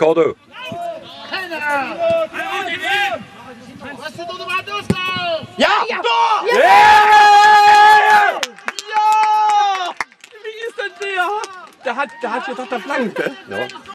Ricardo. Ja! Da! Yeah! Ja! Wie ist denn der? Der hat, der hat hier doch der Flanke. Ja.